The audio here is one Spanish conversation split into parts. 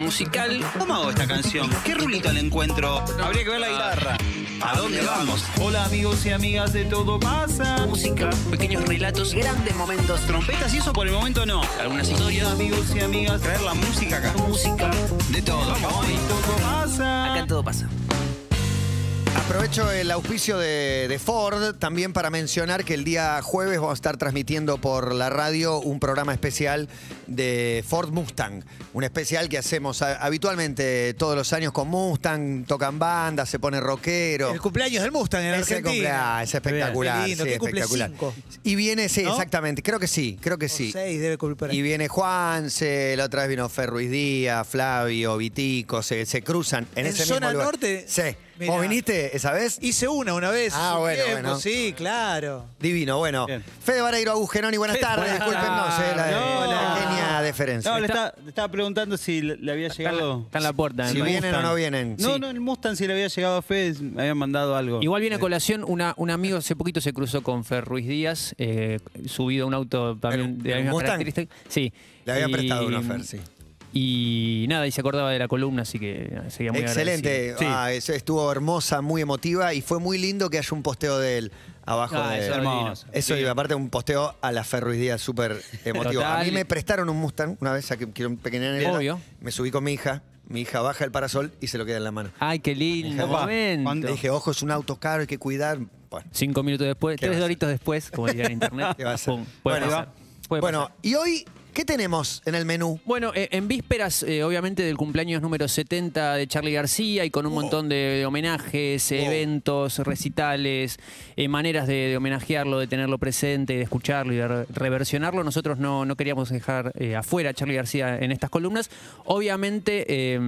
musical. ¿Cómo hago esta canción? ¿Qué rulito le encuentro? Habría que ver la guitarra. ¿A dónde vamos? Hola amigos y amigas de Todo Pasa. Música, pequeños relatos, grandes momentos, trompetas y eso por el momento no. Algunas historias, Amigos y amigas, traer la música acá. Música, de todo. Hoy, Todo Pasa. acá todo pasa. Aprovecho el auspicio de, de Ford también para mencionar que el día jueves vamos a estar transmitiendo por la radio un programa especial de Ford Mustang. Un especial que hacemos habitualmente todos los años con Mustang, tocan bandas, se pone rockero. El cumpleaños del Mustang en Ese Argentina. es espectacular. Lindo, sí, que cumple espectacular. cinco. Y viene, sí, ¿No? exactamente. Creo que sí, creo que O sí. seis debe cumplir. Y viene Juanse, la otra vez vino Fer Ruiz Díaz, Flavio, Vitico, se, se cruzan en, ¿En ese zona mismo lugar. norte? Sí. Mirá. ¿Vos viniste esa vez? Hice una una vez. Ah, bueno, tiempo, bueno. Sí, claro. Divino, bueno. Bien. Fede Vareiro Agujeroni, buenas tardes. buenas Discúlpenos, eh, la No, no. pequeña deferencia. No, le, está- estaba preguntando si le había llegado. Está en la puerta. si vienen Mustang. o no vienen. No, Sí. no, el Mustang si le había llegado a Fede, me habían mandado algo. Igual viene a colación una, un amigo hace poquito se cruzó con Fer Ruiz Díaz, eh, subido a un auto también ¿El- de la misma Mustang? característica. Sí. Le había Y- prestado una Fer, sí. Y nada, y se acordaba de la columna, así que seguía muy Excelente. Sí. Ah, eso estuvo hermosa, muy emotiva y fue muy lindo que haya un posteo de él abajo Ah, de eso es hermoso. Eso, y aparte un posteo a la Fer Ruiz Díaz súper emotivo. Total. A mí me prestaron un Mustang una vez, aquí quiero un pequeño anécdota. Obvio. Me subí con mi hija, mi hija baja el parasol y se lo queda en la mano. Ay, qué lindo momento. Le dije, ojo, es un auto caro, hay que cuidar. Bueno, Cinco minutos después, ¿Qué va tres doritos después, como diría en internet. ¿qué va a ser? pum, puede bueno, pasar. Puede bueno, pasar. y hoy, ¿qué tenemos en el menú? Bueno, eh, en vísperas, eh, obviamente, del cumpleaños número 70 de Charlie García y con un montón de, homenajes, eventos, recitales, eh, maneras de, de homenajearlo, de tenerlo presente, de escucharlo y de re- reversionarlo, nosotros no, no queríamos dejar afuera a Charlie García en estas columnas. Obviamente,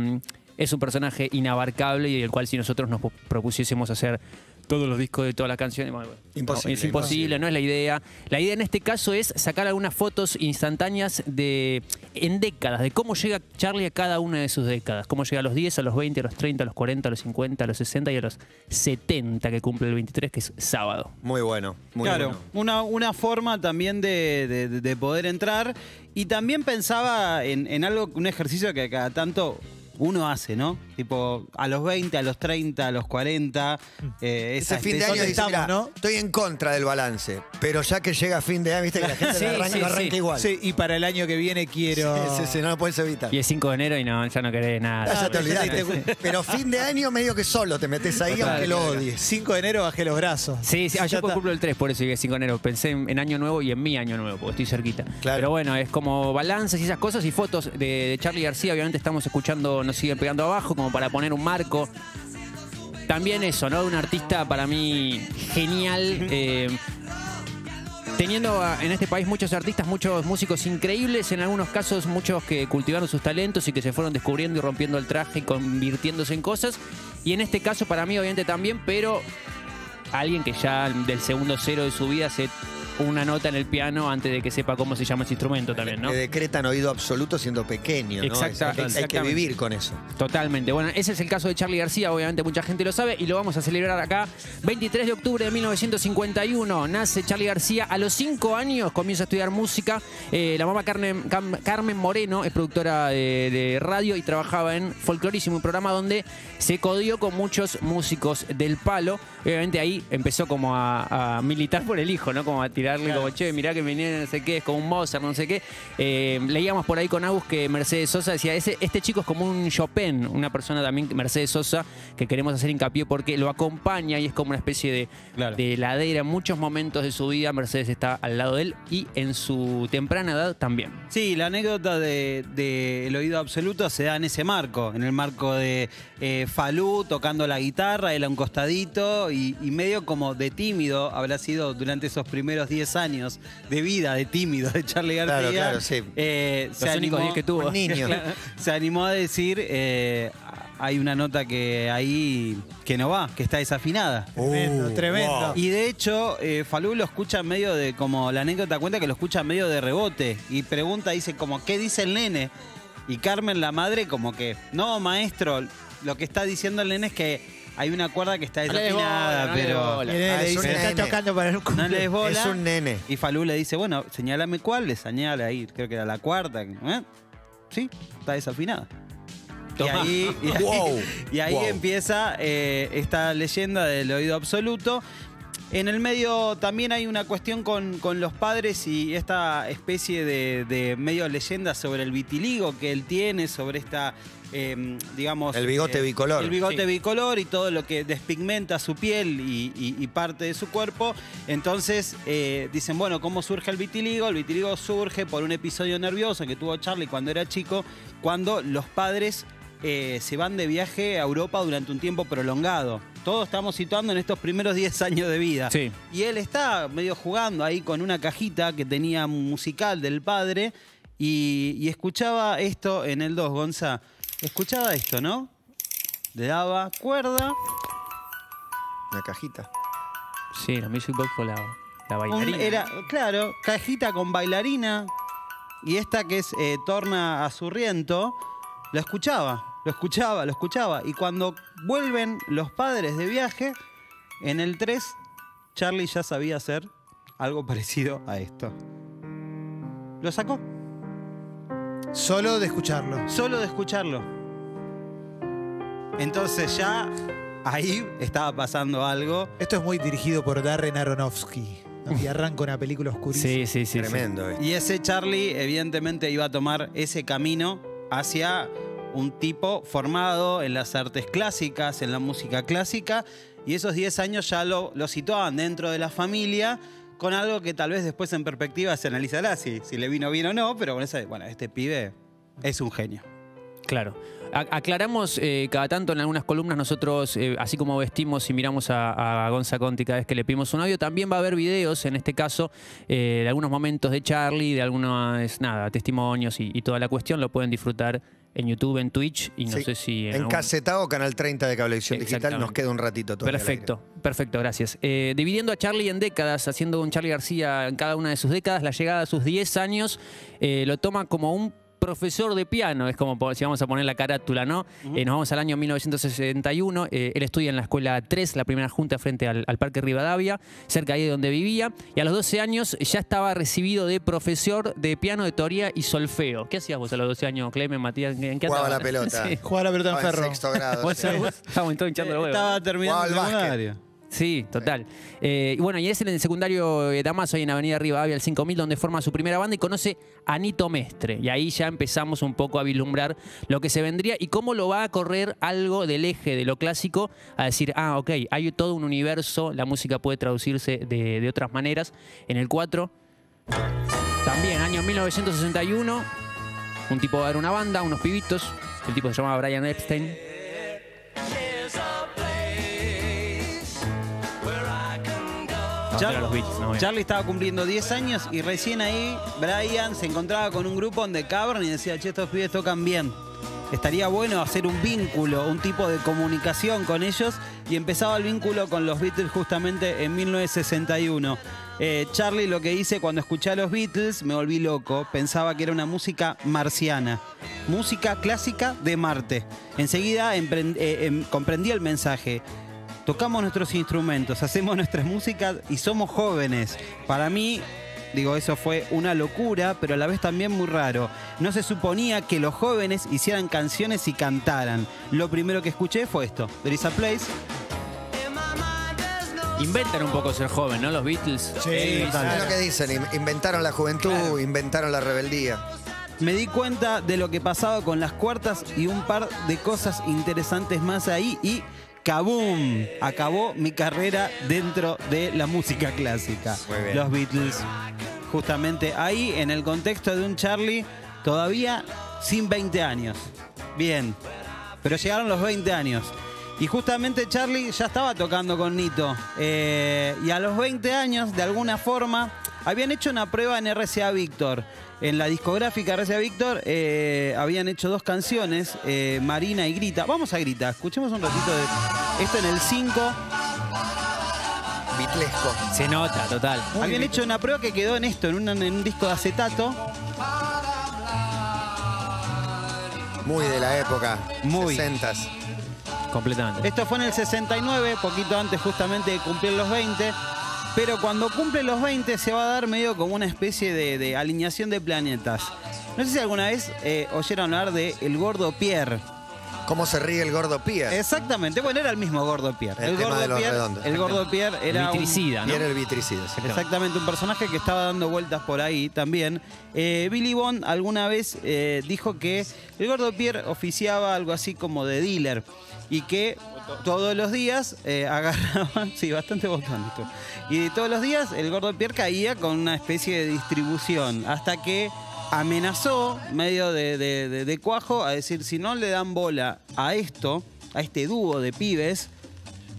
es un personaje inabarcable y el cual si nosotros nos propusiésemos hacer todos los discos de todas las canciones, bueno, Imposible, es imposible, no es la idea. La idea en este caso es sacar algunas fotos instantáneas de en décadas, de cómo llega Charlie a cada una de sus décadas. Cómo llega a los 10, a los 20, a los 30, a los 40, a los 50, a los 60 y a los 70 que cumple el 23, que es sábado. Muy bueno, muy claro, bueno. una, una forma también de, de- de poder entrar. Y también pensaba en, en algo, un ejercicio que cada tanto uno hace, ¿no? Tipo, a los 20, a los 30, a los 40. eh, esa Ese fin de especie- año dice, estamos, "Mirá, no? estoy en contra del balance, pero ya que llega fin de año, viste que la gente Sí, arranca, sí, no arranca sí. igual. Sí, y para el año que viene quiero. Sí, sí, sí, no lo puedes evitar. Y es 5 de enero y no, ya no querés nada. Ya te Ah, olvidaste. Pero fin de año medio que solo te metes ahí Total, aunque lo claro. odies. 5 de enero bajé los brazos. Sí, sí, Ya ayer está. cumplo el 3, por eso llegué 5 de enero. Pensé en, en año nuevo y en mi año nuevo, porque estoy cerquita. Claro. Pero bueno, es como balances y esas cosas y fotos de, de Charlie García. Obviamente estamos escuchando, nos siguen pegando abajo, como para poner un marco. También eso, ¿no? Un artista para mí genial. eh, Teniendo en este país muchos artistas, muchos músicos increíbles, en algunos casos muchos que cultivaron sus talentos y que se fueron descubriendo y rompiendo el traje y convirtiéndose en cosas. Y en este caso para mí obviamente también, pero alguien que ya del segundo cero de su vida hace una nota en el piano antes de que sepa cómo se llama ese instrumento también, ¿no? Le decretan oído absoluto siendo pequeño, ¿no? Exacta- Hay que- hay que exactamente. vivir con eso. Totalmente. Bueno, ese es el caso de Charlie García, obviamente mucha gente lo sabe y lo vamos a celebrar acá. 23 de octubre de 1951 nace Charlie García. A los 5 años comienza a estudiar música. Eh, la mamá Carmen, Cam- Carmen Moreno es productora de, de radio y trabajaba en Folclorísimo, un programa donde se codió con muchos músicos del palo. Obviamente ahí empezó como a, a militar por el hijo, ¿no? Como a tirarle como, che, mirá que venía no sé qué, es como un Mozart, no sé qué. Eh, leíamos por ahí con Agus que Mercedes Sosa decía, Ese, este chico es como un Chopin, una persona también, Mercedes Sosa, que queremos hacer hincapié porque lo acompaña y es como una especie de, Claro. de ladera. En muchos momentos de su vida Mercedes está al lado de él y en su temprana edad también. Sí, la anécdota de, de El Oído Absoluto se da en ese marco, en el marco de eh, Falú tocando la guitarra, él a un costadito y, y medio como de tímido, habrá sido durante esos primeros 10 años de vida de tímido de Charlie García. Claro, claro, sí. Eh, Los únicos 10 que tuvo. Un niño. se animó a decir, eh, hay una nota que ahí que no va, que está desafinada. Tremendo, Uh, tremendo. wow. Y de hecho, eh, Falú lo escucha medio de, como la anécdota cuenta que lo escucha medio de rebote. Y pregunta, dice como, ¿qué dice el nene? Y Carmen, la madre, como que, no, maestro, lo que está diciendo el nene es que hay una cuerda que está No le des desafinada, bola, no le des pero... bola. Y él Ah, le es un dice, está nene. tocando para el No cumple. le des bola. Es un nene. Y Falú le dice, bueno, señálame cuál, le señala ahí, creo que era la cuarta. ¿eh? Sí, está desafinada. Y ahí, y ahí- Wow. y ahí Wow. empieza eh, esta leyenda del oído absoluto. En el medio también hay una cuestión con, con los padres y esta especie de, de medio leyenda sobre el vitiligo que él tiene, sobre esta, eh, digamos... El bigote eh, bicolor. El bigote Sí. bicolor y todo lo que despigmenta su piel y, y- y parte de su cuerpo. Entonces eh, dicen, bueno, ¿cómo surge el vitiligo? El vitiligo surge por un episodio nervioso que tuvo Charlie cuando era chico, cuando los padres eh, se van de viaje a Europa durante un tiempo prolongado. Todos estamos situando en estos primeros 10 años de vida. Sí. Y él está medio jugando ahí con una cajita que tenía musical del padre y, y escuchaba esto en el 2, Gonza. Escuchaba esto, ¿no? Le daba cuerda. Una cajita. Sí, la Music Box con la, la un- bailarina. era, claro, cajita con bailarina. Y esta que es eh, Torna a Surriento, lo escuchaba, lo escuchaba, lo escuchaba. Y cuando vuelven los padres de viaje, en el 3, Charlie ya sabía hacer algo parecido a esto. Lo sacó, Solo de escucharlo. solo de escucharlo. Entonces ya ahí estaba pasando algo. Esto es muy dirigido por Darren Aronofsky. ¿no? Y arranca una película oscurísima. Sí, sí, sí. Tremendo. eh. Y ese Charlie evidentemente iba a tomar ese camino hacia un tipo formado en las artes clásicas, en la música clásica, y esos 10 años ya lo, lo situaban dentro de la familia con algo que tal vez después en perspectiva se analizará si, si le vino bien o no, pero con esa, bueno, este pibe es un genio. Claro. Aclaramos eh, cada tanto en algunas columnas nosotros, eh, así como vestimos y miramos a, a Gonza Conti cada vez que le pedimos un audio, también va a haber videos, en este caso, eh, de algunos momentos de Charlie, de algunos, nada, testimonios y toda la cuestión. Lo pueden disfrutar en YouTube, en Twitch y no Sí. sé si... En algún- Casetado, Canal 30 de Cablevisión Digital, nos queda un ratito todavía. Perfecto, perfecto, gracias. Eh, dividiendo a Charlie en décadas, haciendo un Charlie García en cada una de sus décadas, la llegada a sus 10 años eh, lo toma como un profesor de piano, es como si vamos a poner la carátula, ¿no? Eh, nos vamos al año 1961, eh, él estudia en la escuela 3, la primera junta frente al, al Parque Rivadavia, cerca ahí de donde vivía, y a los 12 años ya estaba recibido de profesor de piano, de teoría y solfeo. ¿Qué hacías vos a los 12 años, Clemen, Matías? ¿En qué Jugaba la pelota. Sí. Jugaba la pelota en Estaba en ferro. sexto grado. Vos sí. sabés, Estábamos todos hinchando los huevos. Estaba terminando el Al. Sí, total. Eh, y bueno, y es en el secundario eh, Damaso, ahí en Avenida Rivadavia, el 5000, donde forma su primera banda y conoce a Nito Mestre. Y ahí ya empezamos un poco a vislumbrar lo que se vendría y cómo lo va a correr algo del eje de lo clásico a decir, ah, ok, hay todo un universo, la música puede traducirse de, de otras maneras. En el 4, también, año 1961, un tipo va a ver una banda, unos pibitos, el tipo se llamaba Brian Epstein. No, Charlie estaba cumpliendo 10 años y recién ahí Brian se encontraba con un grupo donde cabran y decía, che, estos pibes tocan bien. Estaría bueno hacer un vínculo, un tipo de comunicación con ellos y empezaba el vínculo con los Beatles justamente en 1961. Eh, Charlie lo que dice cuando escuché a los Beatles me volví loco, pensaba que era una música marciana, música clásica de Marte. Enseguida eh, em- comprendí el mensaje. Tocamos nuestros instrumentos, hacemos nuestras músicas y somos jóvenes. Para mí, digo, eso fue una locura, pero a la vez también muy raro. No se suponía que los jóvenes hicieran canciones y cantaran. Lo primero que escuché fue esto, There is a Place. Inventan un poco ser joven, ¿no? Los Beatles. Sí, total. Es lo que dicen, in- inventaron la juventud, inventaron la rebeldía. Me di cuenta de lo que pasaba con las cuartas y un par de cosas interesantes más ahí y ¡kaboom! Acabó mi carrera dentro de la música clásica. Muy bien. Los Beatles. Justamente ahí, en el contexto de un Charlie, todavía sin 20 años. Bien. Pero llegaron los 20 años. Y justamente Charlie ya estaba tocando con Nito. Eh, y a los 20 años, de alguna forma, habían hecho una prueba en RCA Víctor. En la discográfica RCA Víctor eh, habían hecho dos canciones, eh, Marina y Grita. Vamos a Grita, escuchemos un ratito de esto en el 5. Bitlesco. Se nota, total. Habían hecho una prueba que quedó en esto, en, un- en un disco de acetato. Muy de la época. Muy. 60s. Completamente. Esto fue en el 69, poquito antes justamente de cumplir los 20. Pero cuando cumple los 20 se va a dar medio como una especie de, de alineación de planetas. No sé si alguna vez eh, oyeron hablar de El Gordo Pierre. ¿Cómo se ríe el gordo Pierre? Exactamente, bueno, era el mismo Gordo Pierre. El tema de los Pierre, redondos. el Gordo Pierre era un- Vitricida, ¿no? Pierre el vitricida. Exactamente, un personaje que estaba dando vueltas por ahí también. Eh, Billy Bond alguna vez eh, dijo que el gordo Pierre oficiaba algo así como de dealer y que todos los días eh, agarraban, sí, bastante botón esto, y todos los días el gordo Pierre caía con una especie de distribución hasta que amenazó, medio de, de- de- de cuajo, a decir, si no le dan bola a esto, a este dúo de pibes,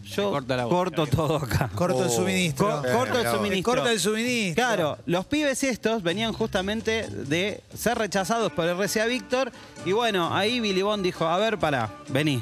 yo corta la boca. corto todo acá. Corto el suministro. Co- corto el vos. suministro. Corta el suministro. Claro, los pibes estos venían justamente de ser rechazados por RCA Víctor. Y bueno, ahí Billy Bond dijo: A ver, pará, vení.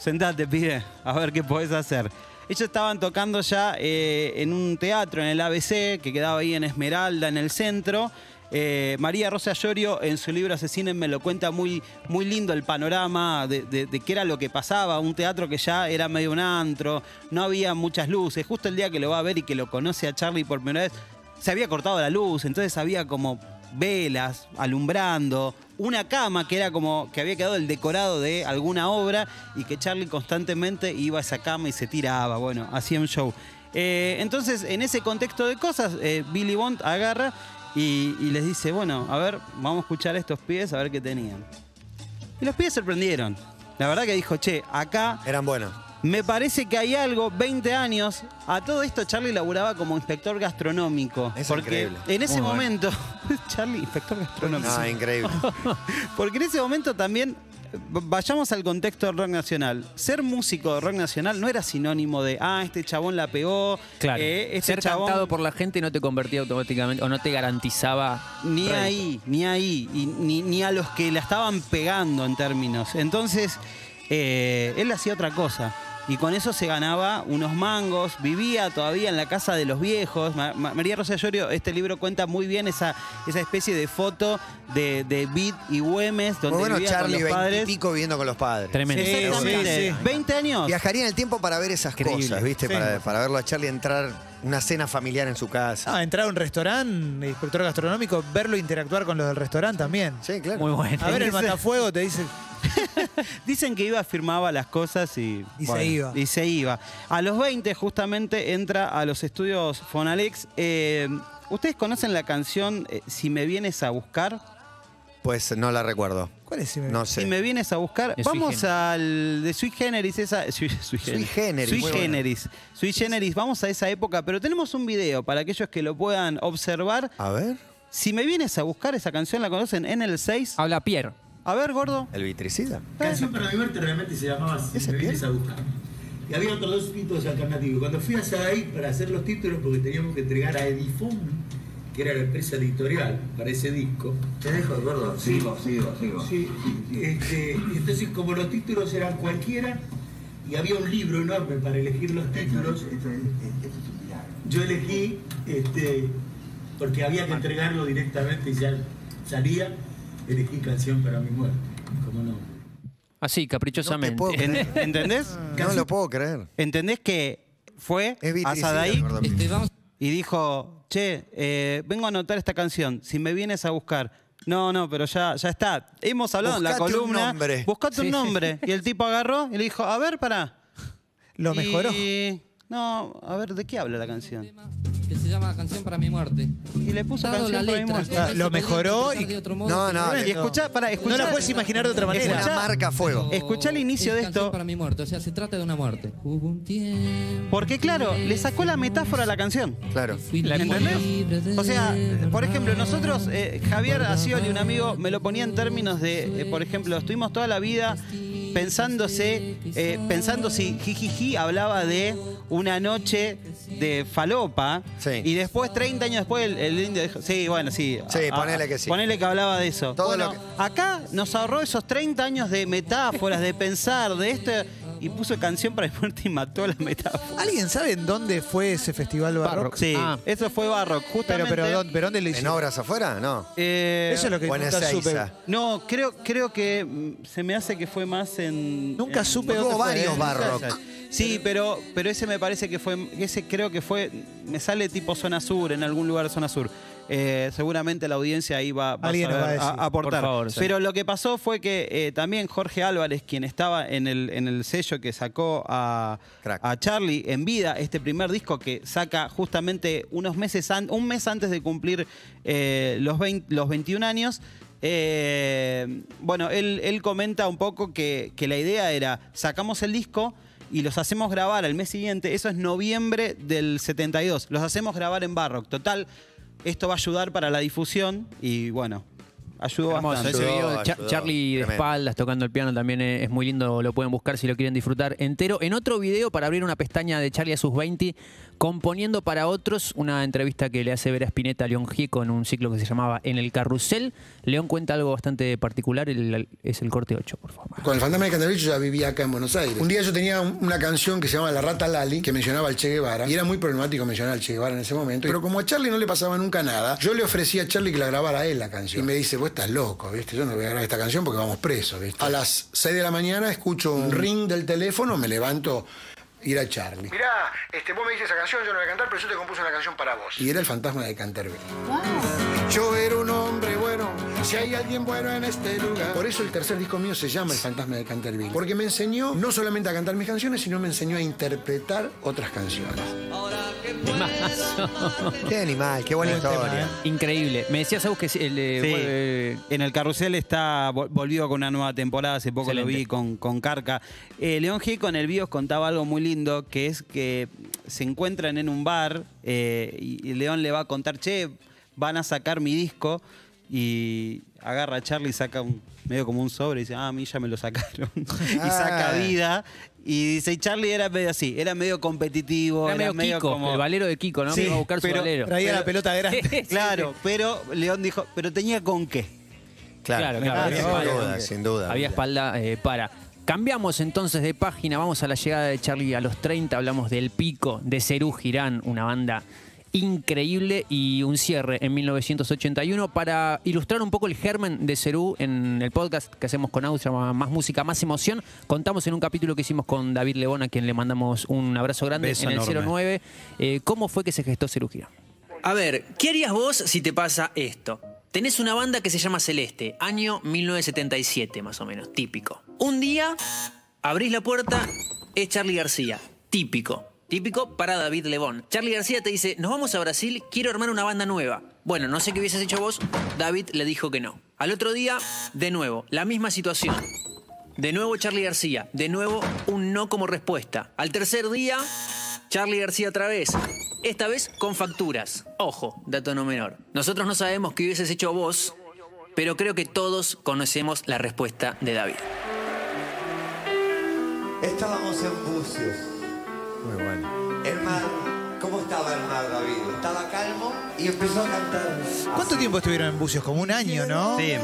Sentate, pibe, a ver qué podés hacer. Ellos estaban tocando ya eh, en un teatro en el ABC, que quedaba ahí en Esmeralda, en el centro. Eh, María Rosa Llorio en su libro Asesinen me lo cuenta muy, muy lindo el panorama de- de qué era lo que pasaba. Un teatro que ya era medio un antro, no había muchas luces. Justo el día que lo va a ver y que lo conoce a Charlie por primera vez, se había cortado la luz, entonces había como velas alumbrando, una cama que era como que había quedado el decorado de alguna obra y que Charlie constantemente iba a esa cama y se tiraba, bueno, hacía un show. Eh, entonces, en ese contexto de cosas, eh, Billy Bond agarra y, y les dice, bueno, a ver, vamos a escuchar a estos pies a ver qué tenían. Y los pies sorprendieron. La verdad que dijo, che, acá Eran buenos. Me parece que hay algo, 20 años. A todo esto Charlie laburaba como inspector gastronómico. Es porque increíble. en ese Muy momento, Charlie, inspector gastronómico. No, increíble. Porque en ese momento también, vayamos al contexto del rock nacional. Ser músico de rock nacional no era sinónimo de, ah, este chabón la pegó. Claro. eh, este Ser chabón cantado por la gente no te convertía automáticamente o no te garantizaba. Ni rédito. ahí, ni ahí, y ni, ni a los que la estaban pegando en términos. Entonces, eh, él hacía otra cosa. Y con eso se ganaba unos mangos, vivía todavía en la casa de los viejos. Ma- Ma- María Rosa Llorio, este libro cuenta muy bien esa, esa especie de foto de, de Beat y Güemes, donde Muy bueno, vivía Charlie, con los padres. veintipico viviendo con los padres. Tremendo. Sí, exactamente. sí, sí. 20 años. Viajaría en el tiempo para ver esas Increíble. cosas, ¿viste? Sí. Para, para verlo a Charlie entrar una cena familiar en su casa. Ah, entrar a un restaurante, inspector gastronómico, verlo interactuar con los del restaurante también. Sí, claro. Muy bueno. A ver, el matafuego te dice. Dicen que iba, firmaba las cosas y, Y se iba. Y se iba. A los 20 justamente entra a los estudios Fonalex. Eh, ¿Ustedes conocen la canción eh, Si me vienes a buscar? Pues no la recuerdo. ¿Cuál es? Si me- No sé. Si me vienes a buscar, De vamos al de Sui Generis, esa Sui, Sui Sui Generis, Sui. Generis. Sui Generis, vamos a esa época, pero tenemos un video para aquellos que lo puedan observar. A ver. Si me vienes a buscar esa canción, ¿la conocen? En el 6. Habla Pierre. A ver, gordo. El vitricida. Canción para mi muerte realmente se llamaba Si ¿Ese me vienes a buscar. Y había otros dos títulos alternativos. Cuando fui a Sadai para hacer los títulos, porque teníamos que entregar a Edifon, que era la empresa editorial para ese disco. ¿Te dejo, gordo? Sigo, sigo, sigo. Sí, este, entonces como los títulos eran cualquiera, y había un libro enorme para elegir los títulos, yo elegí, este, porque había que entregarlo directamente y ya salía, elegí Canción para mi muerte. ¿Cómo no? Así, caprichosamente. No te puedo creer. En- ¿Entendés? No lo puedo creer. ¿Entendés que fue a el gordo. y dijo, che, eh, vengo a anotar esta canción, si me vienes a buscar. No, no, pero ya, ya está. Hemos hablado en la Buscate un columna. nombre. Buscate un Sí. nombre. Y el tipo agarró y le dijo, a ver, pará. Lo mejoró. Y- No, a ver, ¿de qué habla la canción? que se llama Canción para mi muerte. Y le puso Dado canción la para mi letra, muerte. Ah, lo mejoró y- de otro modo, No, no, Y escuchá, pará, No la puedes imaginar de otra Es manera. una marca fuego. Escuchá el inicio de es Canción esto. para mi muerte, o sea, se trata de una muerte. Hubo un tiempo. Porque claro, le sacó la metáfora a la canción. Claro. Fui ¿La entendés? de O sea, por ejemplo, nosotros, eh, Javier Asioli, un amigo, me lo ponía en términos de, eh, por ejemplo, estuvimos toda la vida pensándose, eh, pensando si Jijiji hablaba de una noche de falopa Sí. y después, 30 años después, el, el indio dijo, sí, bueno, sí. Sí, ponele que sí. Ponele que hablaba de eso. Todo bueno, lo que- acá nos ahorró esos 30 años de metáforas, de pensar, de esto, y puso canción para mi muerte y mató la metáfora. ¿Alguien sabe en dónde fue ese festival Barrock? Sí, Ah. eso fue Barrock, Pero, justamente. pero, ¿dónde, pero ¿dónde lo ¿En hicieron? obras afuera? No. Eh, Eso es lo que nunca supe. Ezeiza. No, creo, creo que mm, se me hace que fue más en. Nunca en- supe Hubo dónde fue. varios ¿eh? Barrock. Sí, pero, pero ese me parece que fue. Ese creo que fue. Me sale tipo zona sur, en algún lugar de zona sur. Eh, seguramente la audiencia ahí va, va a, Alguien nos saber va a decir. a- aportar. Por favor, sí. Pero lo que pasó fue que eh, también Jorge Álvarez, quien estaba en el, en el sello que sacó a, Charlie en vida, este primer disco que saca justamente unos meses an- un mes antes de cumplir eh, los, 20 los 21 años. eh, bueno, él, él comenta un poco que, que la idea era, sacamos el disco y los hacemos grabar al mes siguiente, eso es noviembre del 72, los hacemos grabar en Barrock. Total, esto va a ayudar para la difusión y bueno, ayudó Hermoso, bastante. ese Ayudó, video de ayudó. Charlie de Tremendo. espaldas tocando el piano también es, es muy lindo, lo pueden buscar si lo quieren disfrutar entero. En otro video, para abrir una pestaña de Charlie a sus 20, componiendo para otros, una entrevista que le hace ver a Spinetta a León Gieco en un ciclo que se llamaba En el Carrusel. León cuenta algo bastante particular, el- es el corte 8, por favor. Con el fantasma de Canterbury yo ya vivía acá en Buenos Aires. Un día yo tenía un- una canción que se llama La Rata Lali, que mencionaba al Che Guevara, y era muy problemático mencionar al Che Guevara en ese momento. Pero como a Charlie no le pasaba nunca nada, yo le ofrecí a Charlie que la grabara a él la canción. Y me dice, vos estás loco, ¿viste? Yo no voy a grabar esta canción porque vamos presos, ¿viste? A las 6 de la mañana escucho un ring del teléfono, me levanto. Ir a Charlie. Mirá, este, vos me dices esa canción, yo no voy a cantar, pero yo te compuse una canción para vos. Y era el fantasma de Canterbury. Yo era un hombre bueno, si hay alguien bueno en este lugar. Por eso el tercer disco mío se llama El fantasma de Canterbury. Porque me enseñó no solamente a cantar mis canciones, sino me enseñó a interpretar otras canciones. Qué animal, qué buena historia. ¿eh? Increíble. Me decías, Agus, que el, eh, Sí. vuelve- En el carrusel está vol- volvió con una nueva temporada, hace poco lo Excelente. vi con, con Carca. Eh, León Gieco en el video contaba algo muy lindo, que es que se encuentran en un bar eh, y y León le va a contar, che, van a sacar mi disco y agarra a Charlie y saca un, medio como un sobre y dice, ah, a mí ya me lo sacaron. y saca Ah. vida. Y dice, y Charlie era medio así, era medio competitivo, Era medio Kiko, como... el valero de Kiko, ¿no? Sí, Que iba a buscar su valero. Traía la pelota grande. Claro, pero León dijo, pero tenía con qué. Claro, Claro, claro, sin había duda, espalda. sin duda. Había espalda eh, para. Cambiamos entonces de página, vamos a la llegada de Charlie a los 30, hablamos del pico de Cerú Girán, una banda increíble y un cierre en 1981 para ilustrar un poco el germen de Cerú en el podcast que hacemos con Aus, se llama Más Música, Más Emoción. Contamos en un capítulo que hicimos con David Lebón, a quien le mandamos un abrazo grande Beso en el enorme. 09. Eh, ¿Cómo fue que se gestó Cerú Girán? A ver, ¿qué harías vos si te pasa esto? Tenés una banda que se llama Celeste, año 1977 más o menos, típico. Un día abrís la puerta, es Charlie García, típico. Típico para David Lebón. Charlie García te dice, nos vamos a Brasil, quiero armar una banda nueva. Bueno, no sé qué hubieses hecho vos, David le dijo que no. Al otro día, de nuevo, la misma situación. De nuevo Charlie García, de nuevo un no como respuesta. Al tercer día, Charlie García otra vez. Esta vez con facturas. Ojo, dato no menor. Nosotros no sabemos qué hubieses hecho vos, pero creo que todos conocemos la respuesta de David. Estábamos en Bucios. Muy bueno. El mar, ¿cómo estaba el mar, David? Estaba calmo y empezó a cantar. ¿Cuánto tiempo estuvieron en Bucios? Como un año, ¿no? Sí.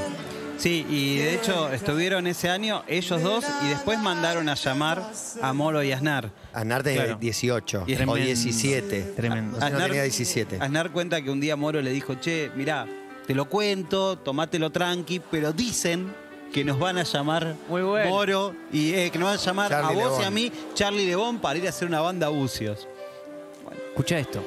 Sí, y de hecho estuvieron ese año ellos dos y después mandaron a llamar a Moro y Aznar. Aznar de Claro. 18 Y o tremendo. 17. Tremendo. No, tenía 17. Aznar cuenta que un día Moro le dijo, che, mirá, te lo cuento, tomátelo tranqui, pero dicen que nos van a llamar Muy bueno. Moro y eh, que nos van a llamar Charlie a vos y a mí, Charlie Lebón, para ir a hacer una banda Bucios. Escucha esto.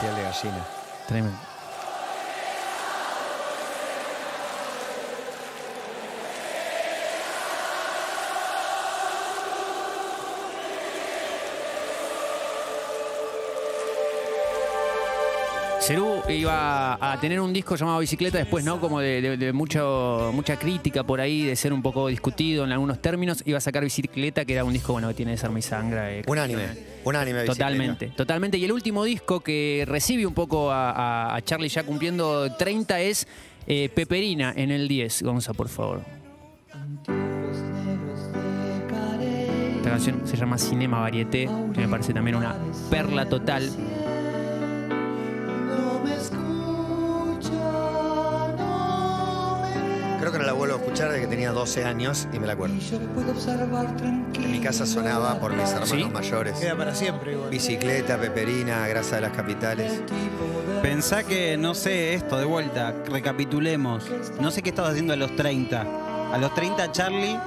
Piel de gallina. Tremendo. Cerú iba a tener un disco llamado Bicicleta después, ¿no? Como de, de- de mucho, mucha crítica por ahí, de ser un poco discutido en algunos términos. Iba a sacar Bicicleta, que era un disco, bueno, que tiene Desarma y Sangra. eh, Unánime. Unánime. bicicleta. Totalmente, totalmente. Y el último disco que recibe un poco a, a- a Charlie ya cumpliendo 30 es eh, Peperina en el 10. Gonza, por favor. Esta canción se llama Cinema Varieté, que me parece también una perla total. Que no la vuelvo a escuchar desde que tenía 12 años y me la acuerdo. En mi casa sonaba por mis hermanos ¿Sí? mayores. Queda para siempre igual. Bicicleta, peperina, grasa de las capitales. Pensá que, no sé, esto de vuelta, recapitulemos. No sé qué estabas haciendo a los 30. A los 30 Charlie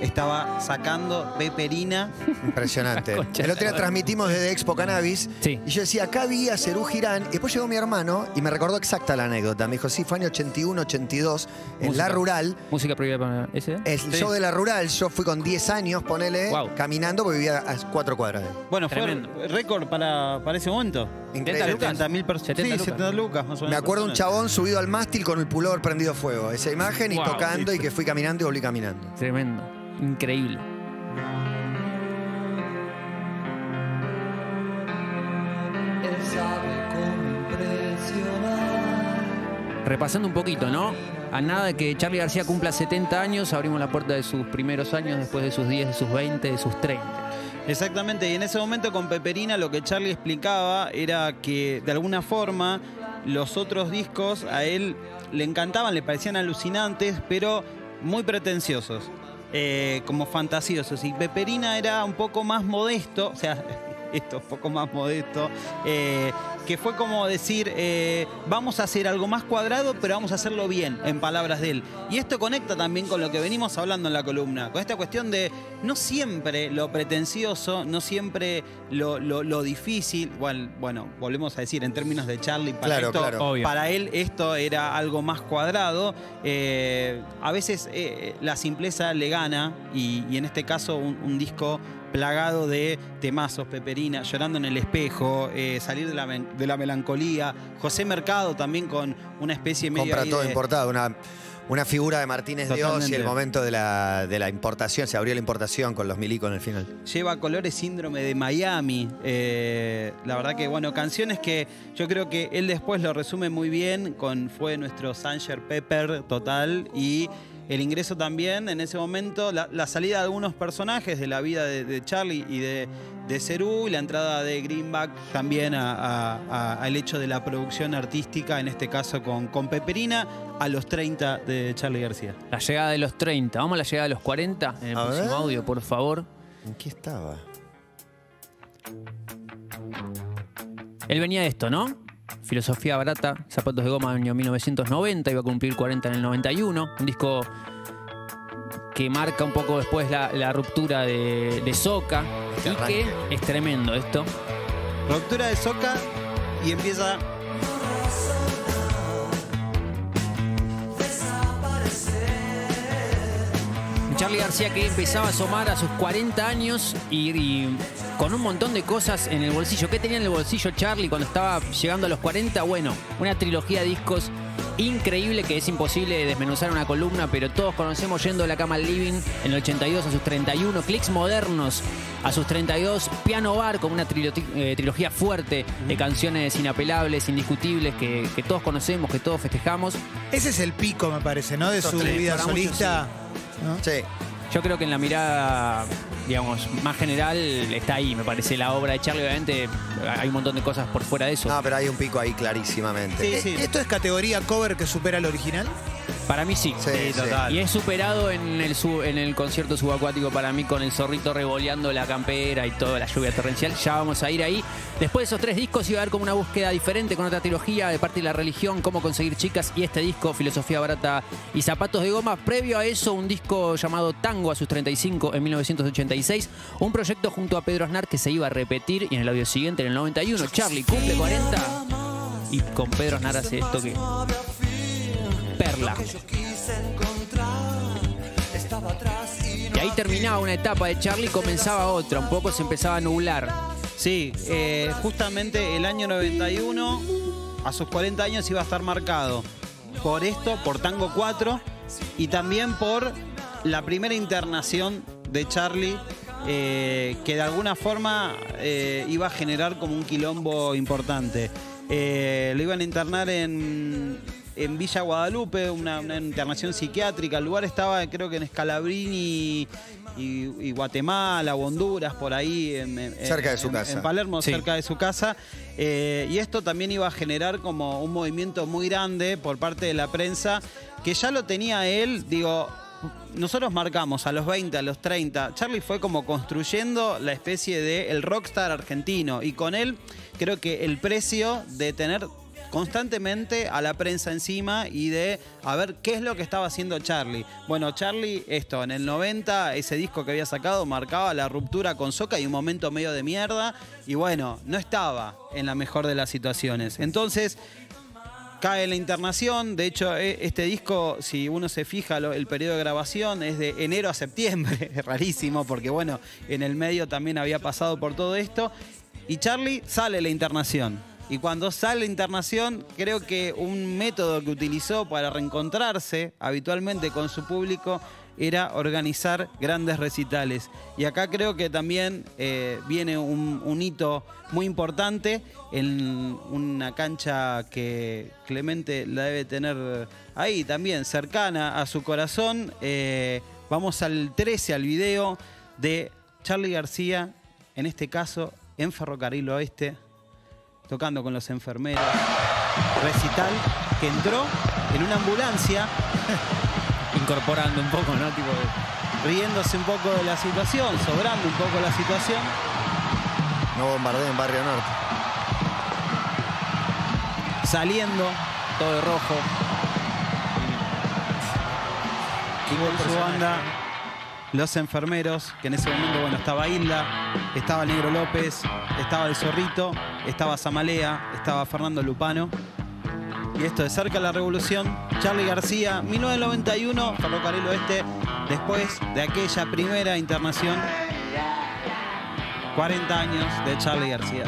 estaba sacando peperina. Impresionante. El otro día transmitimos desde Expo Cannabis Sí. y yo decía, acá vi a Cerú Girán. Y después llegó mi hermano y me recordó exacta la anécdota. Me dijo, sí, fue año 81, 82, en Música. La Rural. Música prohibida para ese. El Sí. show de La Rural, yo fui con 10 años, ponele, Wow. caminando porque vivía a cuatro cuadras. Bueno, fue Tremendo. récord para, para ese momento. Increíble. 70 mil personas. 70 Sí, lucas. 70 lucas más o menos. Me acuerdo un chabón subido al mástil con el pullover prendido fuego. Esa imagen y Wow. tocando y que fui caminando y volví caminando. Tremendo. Increíble. Repasando un poquito, ¿no? A nada de que Charlie García cumpla 70 años, abrimos la puerta de sus primeros años, después de sus 10, de sus 20, de sus 30. Exactamente, y en ese momento con Peperina lo que Charlie explicaba era que de alguna forma los otros discos a él le encantaban, le parecían alucinantes, pero muy pretenciosos, eh, como fantasiosos. Y Peperina era un poco más modesto, o sea, esto un poco más modesto, eh, que fue como decir, eh, vamos a hacer algo más cuadrado, pero vamos a hacerlo bien, en palabras de él. Y esto conecta también con lo que venimos hablando en la columna, con esta cuestión de no siempre lo pretencioso, no siempre lo, lo- lo difícil, bueno, bueno, volvemos a decir en términos de Charlie, para, Claro, esto- claro. Para él esto era algo más cuadrado. Eh, a veces eh, la simpleza le gana y, y en este caso un, un disco plagado de temazos, Peperina, llorando en el espejo, eh, salir de la, de la melancolía, José Mercado también con una especie medio Compra todo de- importado, una, una figura de Martínez Dios y el momento de la, de la importación, se abrió la importación con los milicos en el final. lleva colores síndrome de Miami. Eh, la verdad que, bueno, canciones que yo creo que él después lo resume muy bien con Fue nuestro Sanger Pepper total y el ingreso también en ese momento, la, la salida de algunos personajes de la vida de, de Charlie y de, de Cerú y la entrada de Greenback también a- a- a- al hecho de la producción artística, en este caso con, con Peperina, a los 30 de Charlie García. La llegada de los 30. Vamos a la llegada de los 40 en el A próximo ver. audio, por favor. ¿En qué estaba? Él venía de esto, ¿no? Filosofía barata, zapatos de goma año 1990, iba a cumplir 40 en el 91. Un disco que marca un poco después la, la ruptura de, de Soca y que es tremendo esto. Ruptura de Soca y empieza Charlie García que empezaba a asomar a sus 40 años y, y con un montón de cosas en el bolsillo. ¿Qué tenía en el bolsillo Charlie cuando estaba llegando a los 40? Bueno, una trilogía de discos increíble que es imposible desmenuzar en una columna, pero todos conocemos yendo de la cama al living en el 82 a sus 31, clics modernos a sus 32, piano bar con una trilo- eh, trilogía fuerte de canciones inapelables, indiscutibles, que, que todos conocemos, que todos festejamos. Ese es el pico, me parece, ¿no? De su vida muchos solista. ¿no? Sí. Yo creo que en la mirada, digamos, más general está ahí, me parece, la obra de Charlie. Obviamente hay un montón de cosas por fuera de eso. No, pero hay un pico ahí clarísimamente. Sí, Eh, sí. ¿Esto es categoría cover que supera al original? Para mí sí. Sí, sí. total. Y es superado en el, sub- en el concierto subacuático para mí con el zorrito revoleando la campera y toda la lluvia torrencial. Ya vamos a ir ahí. Después de esos tres discos iba a haber como una búsqueda diferente con otra trilogía de parte de la religión, cómo conseguir chicas y este disco, Filosofía Barata y Zapatos de Goma. Previo a eso, un disco llamado Tango a sus 35 en 1986. Un proyecto junto a Pedro Aznar que se iba a repetir y en el audio siguiente, en el 91, Charlie cumple 40 y con Pedro Aznar hace esto que... Y ahí terminaba una etapa de Charlie y comenzaba otra. Un poco se empezaba a nublar. Sí, eh, justamente el año 91, a sus 40 años iba a estar marcado por esto, por Tango 4 y también por la primera internación de Charlie, eh, que de alguna forma eh, iba a generar como un quilombo importante. Eh, lo iban a internar en, en Villa Guadalupe, una, una internación psiquiátrica. El lugar estaba, creo que en Escalabrini y, y Guatemala, o Honduras, por ahí. en- en- Cerca de su en- casa. En Palermo, Sí. cerca de su casa. Eh, y esto también iba a generar como un movimiento muy grande por parte de la prensa, que ya lo tenía él, digo. Nosotros marcamos a los 20, a los 30. Charlie fue como construyendo la especie de el rockstar argentino. Y con él, creo que el precio de tener constantemente a la prensa encima y de a ver qué es lo que estaba haciendo Charlie. Bueno, Charlie, esto, en el 90, ese disco que había sacado marcaba la ruptura con Soca y un momento medio de mierda. Y bueno, no estaba en la mejor de las situaciones. Entonces, cae la internación. De hecho, e- este disco, si uno se fija, el periodo de grabación es de enero a septiembre. Es rarísimo porque, bueno, en el medio también había pasado por todo esto. Y Charlie sale la internación. Y cuando sale internación, creo que un método que utilizó para reencontrarse habitualmente con su público era organizar grandes recitales. Y acá creo que también eh, viene un, un hito muy importante en una cancha que Clemente la debe tener ahí también, cercana a su corazón. Eh, vamos al 13, al video de Charlie García, en este caso en Ferrocarril Oeste, tocando con los enfermeros. Recital que entró en una ambulancia Incorporando un poco, ¿no? Tipo de- riéndose un poco de la situación, sobrando un poco la situación. No bombardeen Barrio Norte. saliendo todo de rojo. Y con su banda, los enfermeros, que en ese momento, bueno, estaba Isla, estaba Negro López, estaba el Zorrito, estaba Zamalea, estaba Fernando Lupano. Y esto de cerca la revolución, Charlie García, 1991, Ferrocarril Oeste, después de aquella primera internación, 40 años de Charlie García.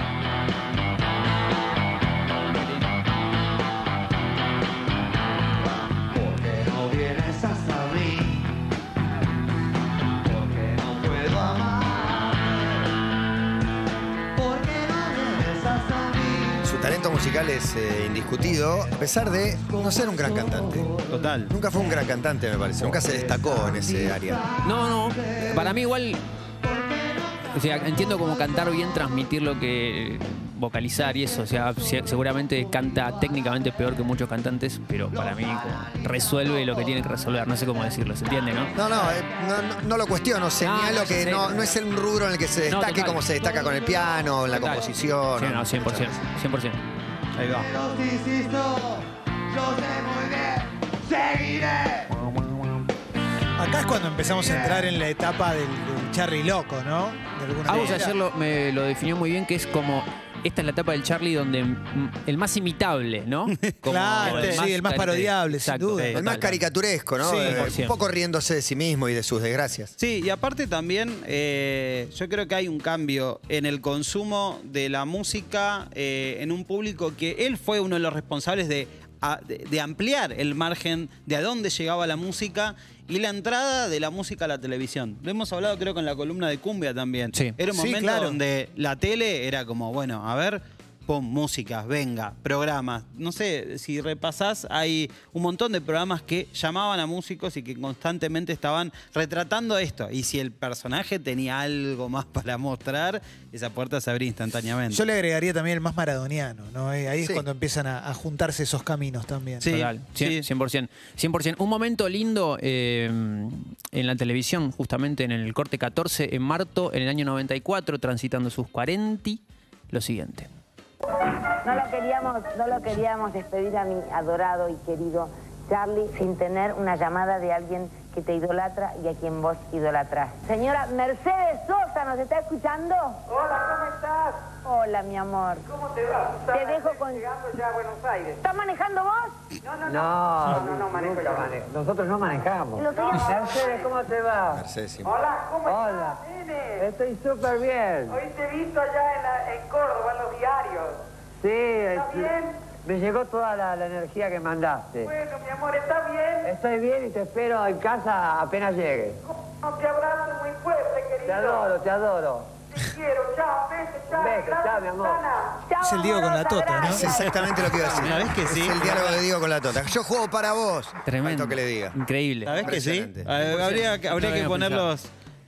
Musical es eh, indiscutido, a pesar de no ser un gran cantante. Total. Nunca fue un gran cantante, me parece. Nunca se destacó en ese área. No, no. Para mí igual. O sea, entiendo cómo cantar bien, transmitir lo que. vocalizar y eso. O sea, se- seguramente canta técnicamente peor que muchos cantantes, pero para mí como, resuelve lo que tiene que resolver. No sé cómo decirlo, ¿se entiende, no? No, no, eh, no, no- no lo cuestiono, señalo no, que sé. no, no es un rubro en el que se destaque como se destaca con el piano, en la Total. composición. Sí, no, 100%. 100%. Ahí va. Pero si insisto, yo sé muy bien, seguiré. Acá es cuando empezamos a entrar en la etapa del, del Charlie loco, ¿no? De alguna Agus manera. ayer lo, me lo definió muy bien, que es como. Esta es la etapa del Charlie donde el más imitable, ¿no? Como Claro, sí, el más parodiable, sin duda. El más caricaturesco, ¿no? Sí, Eh, un poco riéndose de sí mismo y de sus desgracias. Sí, y aparte también eh, yo creo que hay un cambio en el consumo de la música eh, en un público que él fue uno de los responsables de, a- de- de ampliar el margen de a dónde llegaba la música y la entrada de la música a la televisión. Lo hemos hablado creo en la columna de Cumbia también. Sí. Era un Sí, momento claro. donde la tele era como, bueno, a ver, pum, música, venga, programas. No sé, si repasás, hay un montón de programas que llamaban a músicos y que constantemente estaban retratando esto. Y si el personaje tenía algo más para mostrar, esa puerta se abría instantáneamente. Yo le agregaría también el más maradoniano, ¿no? Eh, Ahí Sí. es cuando empiezan a, a juntarse esos caminos también. Sí. Total, cien- 100%. 100%. Un momento lindo eh, en la televisión, justamente en el corte 14, en Marto, en el año 94, transitando sus 40, lo siguiente. No lo queríamos, no lo queríamos despedir a mi adorado y querido Charlie sin tener una llamada de alguien que te idolatra y a quien vos idolatrás. Señora Mercedes Sosa, ¿nos está escuchando? Hola, ¿cómo estás? Hola, mi amor. ¿Cómo te va? Te dejo con... Llegando ya a Buenos Aires. ¿Estás manejando vos? No, no, no. No, no, manejo yo. Nosotros no manejamos. Estoy- Mercedes, ¿cómo te va? Mercedes, sí. Hola, ¿cómo Hola. Estoy súper bien. Hoy te he visto allá en, la- en Córdoba, en los diarios. Sí, ¿Estás bien? Me llegó toda la, la energía que mandaste. Bueno, mi amor, ¿estás bien? Estoy bien y te espero en casa apenas llegue. No te abrazo muy fuerte, querido. Te adoro, te adoro. Es el Diego con la tota, ¿no? Es exactamente lo que iba a decir. ¿Sabés que sí? Es el diálogo de Diego con la tota. Yo juego para vos. Tremendo. Que le diga. Increíble. ¿Sabés que sí? Ah, Habría, habría No que había poner pensado.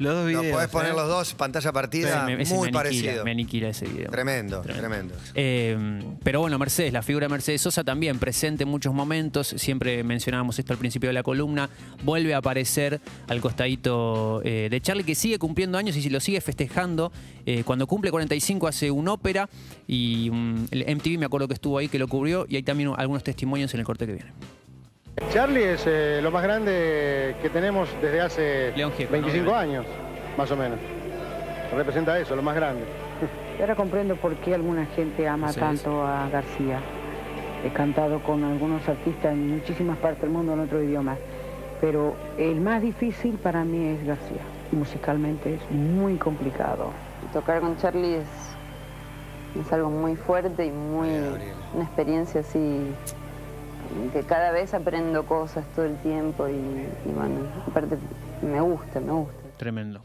Los, los dos No, videos. podés poner ¿eh? los dos, pantalla partida, Me- muy me aniquila, parecido. Me aniquila ese video. Tremendo, tremendo. Eh, pero bueno, Mercedes, la figura de Mercedes Sosa también presente en muchos momentos. Siempre mencionábamos esto al principio de la columna. Vuelve a aparecer al costadito eh, de Charlie, que sigue cumpliendo años y lo sigue festejando. Eh, cuando cumple 45 hace un ópera y mm, el MTV me acuerdo que estuvo ahí, que lo cubrió. Y hay también algunos testimonios en el corte que viene. Charlie es eh, lo más grande que tenemos desde hace León Gieco, 25 ¿no? años, más o menos. Representa eso, lo más grande. Y ahora comprendo por qué alguna gente ama tanto a García. He cantado con algunos artistas en muchísimas partes del mundo en otro idioma, pero el más difícil para mí es García. Musicalmente es muy complicado. Tocar con Charlie es, es algo muy fuerte y muy una experiencia así que cada vez aprendo cosas todo el tiempo y, y bueno, aparte me gusta, me gusta. Tremendo.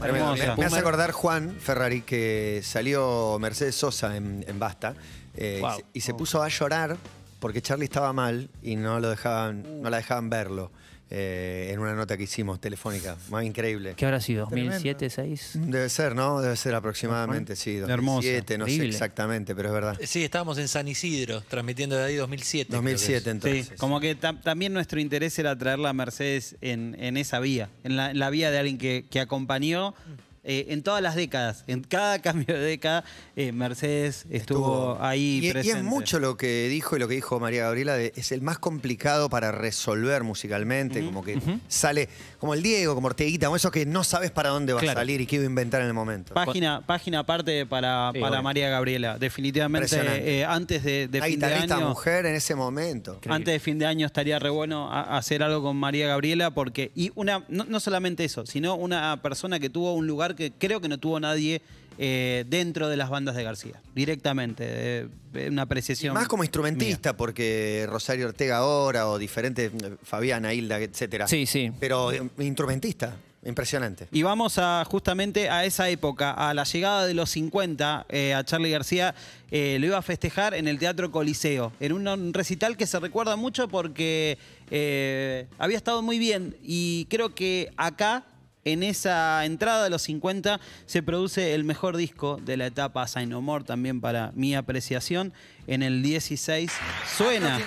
Tremendo. Hermosa. Me, me hace acordar Juan Ferrari que salió Mercedes Sosa en, en Basta eh, Wow. y, se, y se puso a llorar porque Charlie estaba mal y no lo dejaban, no la dejaban verlo eh, en una nota que hicimos telefónica. Más increíble. ¿Qué habrá sido? Tremendo. ¿2007, 2006? Debe ser, ¿no? Debe ser aproximadamente, sí, Hermosa. 2007, no sé exactamente, pero es verdad. Sí, estábamos en San Isidro, transmitiendo de ahí 2007. creo que es. 2007 entonces. Sí, como que tam- también nuestro interés era traerla a Mercedes en, en esa vía, en la, en la vía de alguien que, que acompañó eh, en todas las décadas, en cada cambio de década, eh, Mercedes estuvo, ahí y, y es mucho lo que dijo y lo que dijo María Gabriela, de- es el más complicado para resolver musicalmente, como que sale como el Diego, como Orteguita, como esos que no sabes para dónde va Claro. a salir y qué iba a inventar en el momento. Página, página aparte para, Sí, para. María Gabriela. Definitivamente, eh, antes de, de Una fin de año. mujer en ese momento. Antes de fin de año estaría re bueno a- hacer algo con María Gabriela porque y una no, no solamente eso, sino una persona que tuvo un lugar que creo que no tuvo nadie eh, dentro de las bandas de García, directamente, eh, una Y apreciación. más como instrumentista, porque Rosario Ortega ahora o diferentes, Fabiana, Hilda, etcétera. Sí, sí. Pero eh, instrumentista, impresionante. Y vamos a justamente a esa época, a la llegada de los 50, eh, a Charlie García eh, lo iba a festejar en el Teatro Coliseo, en un recital que se recuerda mucho porque eh, había estado muy bien y creo que acá, en esa entrada de los 50, se produce el mejor disco de la etapa Sign No More, también para mi apreciación. En el 16 suena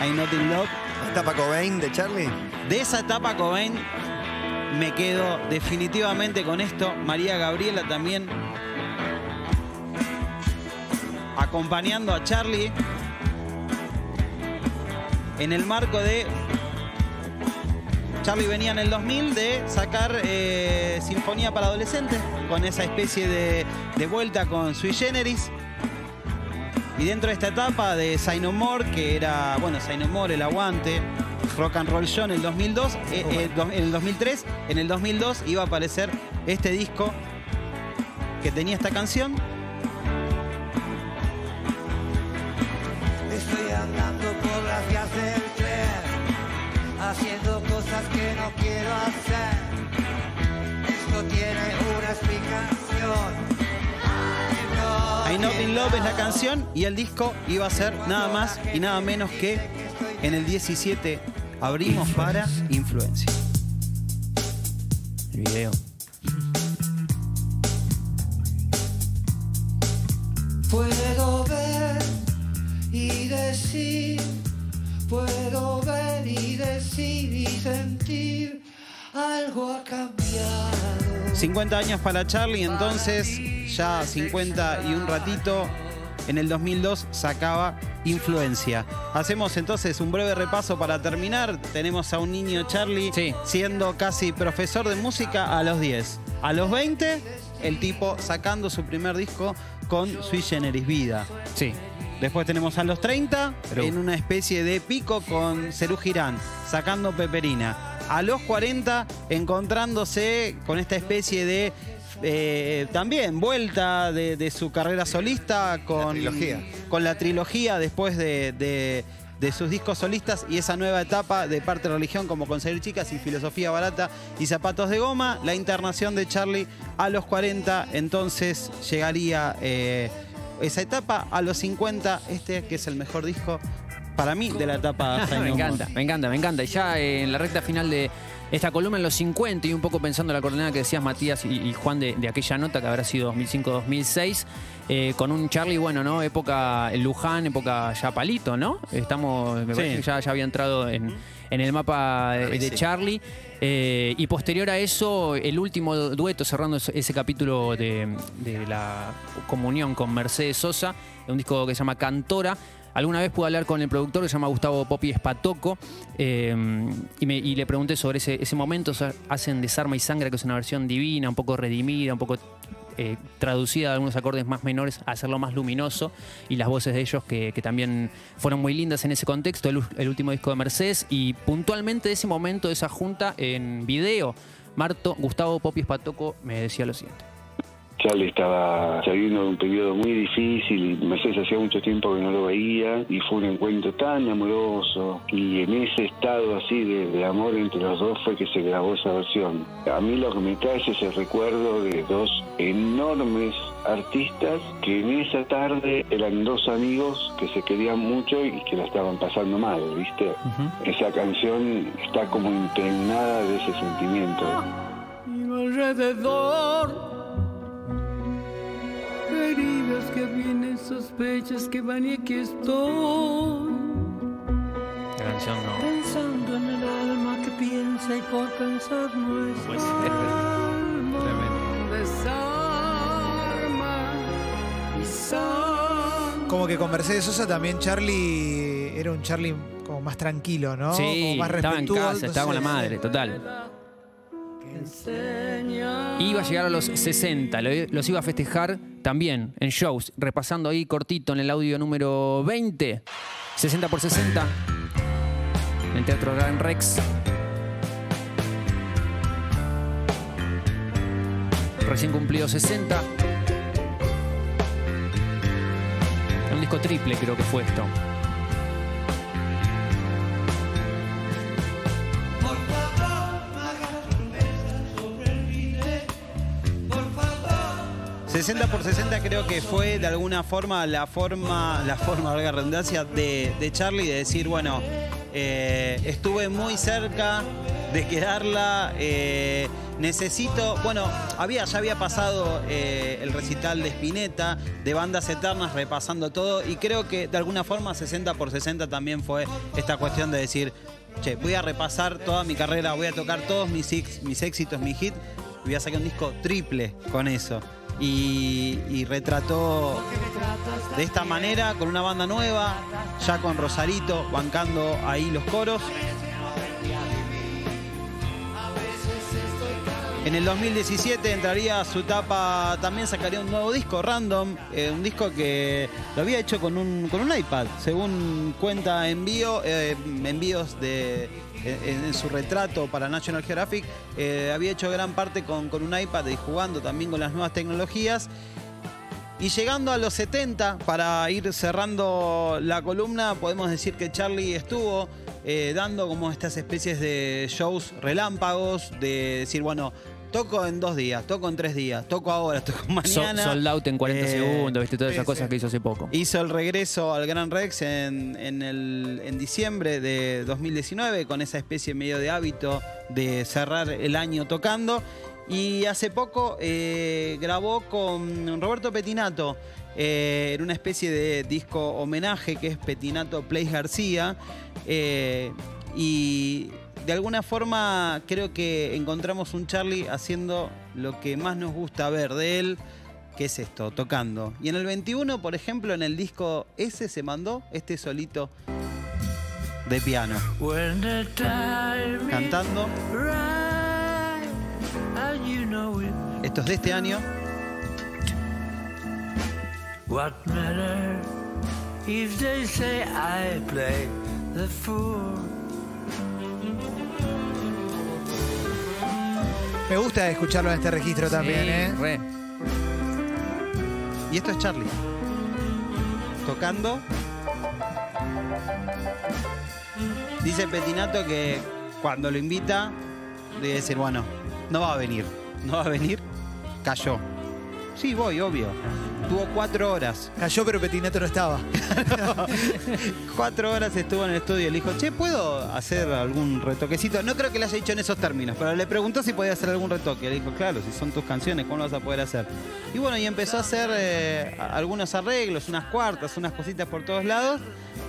I'm Not In Love. ¿Etapa Cobain de Charlie? De esa etapa Cobain me quedo definitivamente con esto. María Gabriela también acompañando a Charlie en el marco de Charlie venía en el 2000 de sacar eh, Sinfonía para Adolescentes con esa especie de, de vuelta con Sui Generis. Y dentro de esta etapa de Sign No More, que era, bueno, Sign No More, El Aguante, Rock and Roll Show en el 2002, eh, eh, do- en el 2003, en el 2002 iba a aparecer este disco que tenía esta canción. Estoy andando por las vías del tren, haciendo cosas que no quiero hacer. Esto tiene una explicación. I Not In Love es la canción y el disco iba a ser nada más y nada menos que en el 17 abrimos para Influencia. El video. Puedo ver y decir, puedo ver y decir y sentir, algo ha cambiado. 50 años para Charlie, entonces ya 50 y un ratito. En el 2002 sacaba Influencia. Hacemos entonces un breve repaso para terminar. Tenemos a un niño Charlie siendo casi profesor de música a los 10. A los 20, el tipo sacando su primer disco con Sui Generis Vida. Sí. Después tenemos a los 30 en una especie de pico con Cerú Girán, sacando Peperina. A los 40 encontrándose con esta especie de eh, también vuelta de, de su carrera solista con trilogía. con la trilogía después de, de- de sus discos solistas y esa nueva etapa de parte de religión como conseguir chicas y filosofía barata y zapatos de goma, la internación de Charlie a los 40, entonces llegaría eh, esa etapa a los 50, este que es el mejor disco para mí de la etapa me encanta, me encanta, me encanta. Y ya eh, en la recta final de esta columna, en los 50, y un poco pensando en la coordenada que decías Matías y, y Juan de, de aquella nota que habrá sido 2005-2006, eh, con un Charlie, bueno, ¿no? Época Luján, época ya palito, ¿no? Estamos, me Sí. parece que ya, ya había entrado en, en el mapa de. Charlie. Eh, y posterior a eso, el último dueto cerrando ese, capítulo de, la comunión con Mercedes Sosa, un disco que se llama Cantora. Alguna vez pude hablar con el productor que se llama Gustavo Popi Espatoco eh, y, le pregunté sobre ese, ese momento. O hacen Desarma y Sangre, que es una versión divina, un poco redimida, un poco eh, traducida de algunos acordes más menores hacerlo más luminoso y las voces de ellos que, también fueron muy lindas en ese contexto, el, el último disco de Mercedes y puntualmente ese momento, esa junta en video, Marto, Gustavo Popi Espatoco me decía lo siguiente. Charlie estaba saliendo de un periodo muy difícil y Mercedes hacía mucho tiempo que no lo veía y fue un encuentro tan amoroso y en ese estado así de, de amor entre los dos fue que se grabó esa versión. A mí lo que me trae es ese recuerdo de dos enormes artistas que en esa tarde eran dos amigos que se querían mucho y que la estaban pasando mal, ¿viste? Esa canción está como impregnada de ese sentimiento. Miro alrededor. Heridas que vienen, sospechas que van y aquí estoy. La canción no. Pensando en el alma que piensa y por pensar no es puede ser. alma. Desarma y. Como que con Mercedes Sosa también Charlie era un Charlie como más tranquilo, ¿no? Sí, como más estaba en casa, estaba con la madre, total. Iba a llegar a los 60, lo- los iba a festejar también en shows, repasando ahí cortito en el audio número 20, 60 por 60, en Teatro Gran Rex. Recién cumplido 60. Un disco triple creo que fue esto. 60 por 60 creo que fue de alguna forma la forma, la forma, la redundancia, de, de Charlie de decir, bueno, eh, estuve muy cerca de quedarla, eh, necesito, bueno, había, ya había pasado eh, el recital de Spinetta, de Bandas Eternas, repasando todo, y creo que de alguna forma 60 por 60 también fue esta cuestión de decir, che, voy a repasar toda mi carrera, voy a tocar todos mis, mis éxitos, mis hits, y voy a sacar un disco triple con eso. Y, retrató de esta manera, con una banda nueva, ya con Rosarito bancando ahí los coros. En el 2017 entraría su etapa, también sacaría un nuevo disco, Random, eh, un disco que lo había hecho con un, con un iPad, según cuenta envío, eh, envíos de, en, en su retrato para National Geographic, eh, había hecho gran parte con, con un iPad y jugando también con las nuevas tecnologías. Y llegando a los 70, para ir cerrando la columna, podemos decir que Charlie estuvo eh, dando como estas especies de shows relámpagos, de decir, bueno, toco en dos días, toco en tres días, toco ahora, toco So- mañana. sold out en 40 Eh, segundos, ¿viste? Todas esas cosas que hizo hace poco. Hizo el regreso al Gran Rex en, en el- en diciembre de 2019 con esa especie medio de hábito de cerrar el año tocando. Y hace poco eh, grabó con Roberto Petinato eh, en una especie de disco homenaje que es Petinato Plays García. Eh, y de alguna forma creo que encontramos un Charlie haciendo lo que más nos gusta ver de él, que es esto, tocando. Y en el 21, por ejemplo, en el disco ese se mandó este solito de piano. Cantando. Esto es de este año. What matter if they say I play the fool? Me gusta escucharlo en este registro también, ¿eh? Re. Y esto es Charlie. Tocando. Dice Petinato que cuando lo invita, debe decir, bueno, no va a venir. No va a venir. Cayó. Sí, voy, obvio. Tuvo cuatro horas. Cayó, pero Petinato no estaba. Cuatro horas estuvo en el estudio le dijo, che, ¿puedo hacer algún retoquecito? No creo que le haya dicho en esos términos, pero le preguntó si podía hacer algún retoque. Le dijo, claro, si son tus canciones, ¿cómo lo vas a poder hacer? Y bueno, y empezó a hacer eh, algunos arreglos, unas cuartas, unas cositas por todos lados.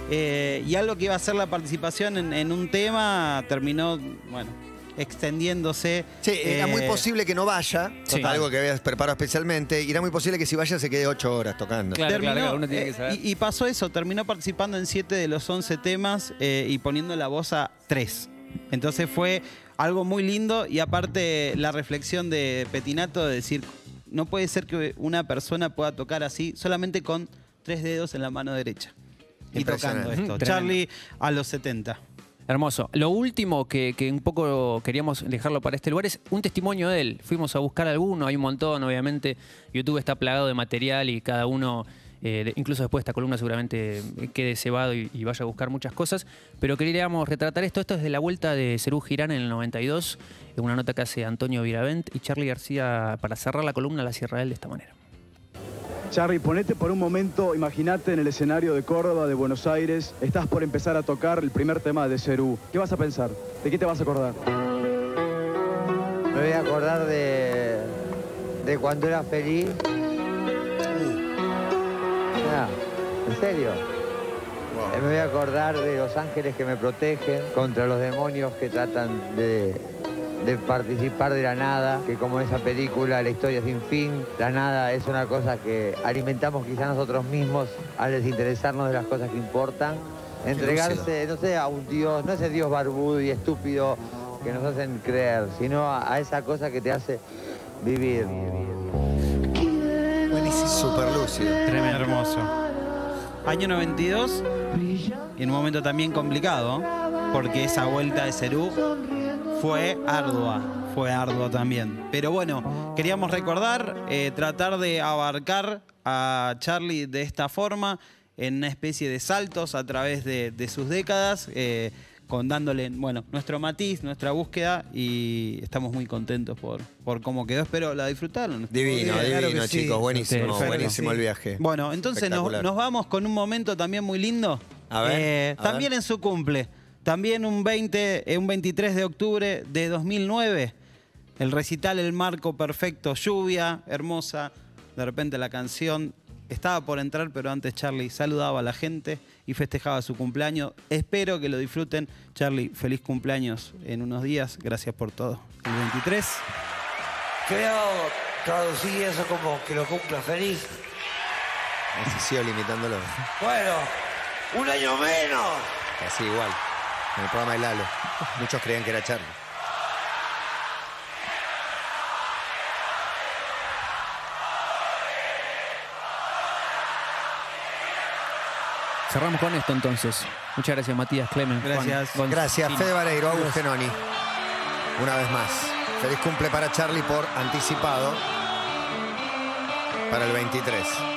eh, y algo que iba a ser la participación en, en un tema terminó, bueno, extendiéndose. Sí, era muy eh, posible que no vaya, Sí. algo que habías preparado especialmente, y era muy posible que si vaya se quede ocho horas tocando. Terminó, eh, y, y pasó eso, terminó participando en 7 de los 11 temas eh, y poniendo la voz a 3. Entonces fue algo muy lindo y aparte la reflexión de Petinato de decir, no puede ser que una persona pueda tocar así solamente con tres dedos en la mano derecha. Y tocando esto. Charlie a los 70. Hermoso. Lo último que, que un poco queríamos dejarlo para este lugar es un testimonio de él. Fuimos a buscar alguno, hay un montón, obviamente. YouTube está plagado de material y cada uno, eh, incluso después de esta columna seguramente quede cebado y, y vaya a buscar muchas cosas. Pero queríamos retratar esto. Esto es de la vuelta de Cerú Girán en el 92, en una nota que hace Antonio Viravent y Charlie García para cerrar la columna la cierra él de esta manera. Charlie, ponete por un momento, imagínate en el escenario de Córdoba, de Buenos Aires, estás por empezar a tocar el primer tema de Cerú. ¿Qué vas a pensar? ¿De qué te vas a acordar? Me voy a acordar de, de cuando era feliz. Ah, ¿En serio? Me voy a acordar de los ángeles que me protegen contra los demonios que tratan de, de participar de la nada, que como esa película, la historia sin fin, la nada es una cosa que alimentamos quizá nosotros mismos al desinteresarnos de las cosas que importan. Entregarse, no sé, a un Dios, no ese Dios barbudo y estúpido que nos hacen creer, sino a, a esa cosa que te hace vivir. Buenísimo. Super lúcido. Tremendo. Hermoso. Año 92 y en un momento también complicado, porque esa vuelta de Cerú fue ardua, fue ardua también. Pero bueno, queríamos recordar, eh, tratar de abarcar a Charlie de esta forma, en una especie de saltos a través de, de sus décadas, eh, con dándole, bueno, nuestro matiz, nuestra búsqueda, y estamos muy contentos por, por cómo quedó. Espero la disfrutaron. Divino, divino, sí. chicos. Buenísimo, buenísimo el viaje. Bueno, entonces nos, vamos con un momento también muy lindo. A ver, Eh, a también ver. en su cumple. También un 20, eh, un 23 de octubre de 2009. El recital El Marco Perfecto, lluvia, hermosa. De repente la canción estaba por entrar, pero antes Charlie saludaba a la gente y festejaba su cumpleaños. Espero que lo disfruten. Charlie, feliz cumpleaños en unos días. Gracias por todo. El 23. Creo traducir eso como que lo cumpla feliz. Así sigo limitándolo. Bueno, un año menos. Así igual. En el programa de Lalo. Muchos creían que era Charlie. Cerramos con esto entonces. Muchas gracias Matías Clemen. Juan Gracias. Gracias. Fede Vareiro, Agus Genoni. Una vez más. Feliz cumple para Charlie por anticipado para el 23.